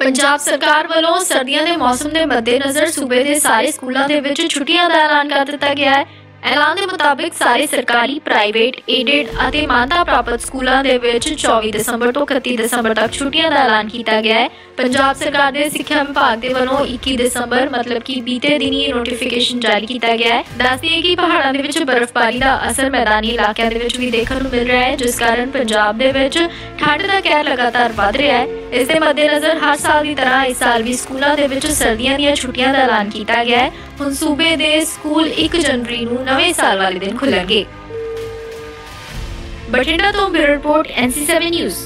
ਪੰਜਾਬ ਸਰਕਾਰ ਵੱਲੋਂ ਸਰਦੀਆਂ ਦੇ ਮੌਸਮ ਦੇ ਮੱਦੇਨਜ਼ਰ ਸੂਬੇ ਦੇ ਸਾਰੇ ਸਕੂਲਾਂ ਦੇ ਵਿੱਚ ਛੁੱਟੀਆਂ ਦਾ ਐਲਾਨ ਕਰ ਦਿੱਤਾ ਗਿਆ ਹੈ। ਐਲਾਨ ਦੇ ਮੁਤਾਬਿਕ ਸਾਰੇ ਸਰਕਾਰੀ, ਪ੍ਰਾਈਵੇਟ, ਏਡਡ ਅਤੇ ਮਾਨਤਾ ਪ੍ਰਾਪਤ ਸਕੂਲਾਂ ਦੇ ਵਿੱਚ 24 ਦਸੰਬਰ ਤੋਂ 31 ਦਸੰਬਰ ਤੱਕ ਛੁੱਟੀਆਂ ਦਾ ਐਲਾਨ ਕੀਤਾ ਗਿਆ ਹੈ। ਪੰਜਾਬ ਸਰਕਾਰ ਦੇ ਸਿੱਖਿਆ ਵਿਭਾਗ ਦੇ ਵੱਲੋਂ 21 ਦਸੰਬਰ ਮਤਲਬ ਕਿ ਬੀਤੇ ਦਿਨ ਹੀ ਨੋਟੀਫਿਕੇਸ਼ਨ ਜਾਰੀ ਕੀਤਾ ਗਿਆ ਹੈ। ਦੱਸਦੀ ਕਿ ਪਹਾੜਾਂ ਦੇ ਵਿੱਚ ਬਰਫ਼ਬਾਰੀ ਦਾ ਅਸਰ ਮੈਦਾਨੀ ਇਲਾਕਿਆਂ ਦੇ ਵਿੱਚ ਵੀ ਦੇਖਣ ਨੂੰ ਮਿਲ ਰਿਹਾ ਹੈ ਜਿਸ ਕਾਰਨ ਪੰਜਾਬ ਦੇ ਵਿੱਚ ਠੰਡ ਦਾ ਕਹਿਰ ਲਗਾਤਾਰ ਵੱਧ ਰਿਹਾ ਹੈ। ਇਸ ਦੇ ਮੱਦੇਨਜ਼ਰ ਹਰ ਸਾਲ ਦੀ ਤਰ੍ਹਾਂ ਇਸ ਸਾਲ ਵੀ ਸਕੂਲਾਂ ਦੇ ਵਿੱਚ ਸਰਦੀਆਂ ਦੀਆਂ ਛੁੱਟੀਆਂ ਦਾ ਐਲਾਨ ਕੀਤਾ ਗਿਆ ਹੈ। ਹੁਣ ਸੂਬੇ ਦੇ ਸਕੂਲ 1 ਜਨਵਰੀ ਨੂੰ ਨਵੇਂ ਸਾਲ ਵਾਲੇ ਦਿਨ ਖੁੱਲਣਗੇ। ਬਠਿੰਡਾ ਤੋਂ ਬਿਊਰੋ ਰਿਪੋਰਟ NC7 ਨਿਊਜ਼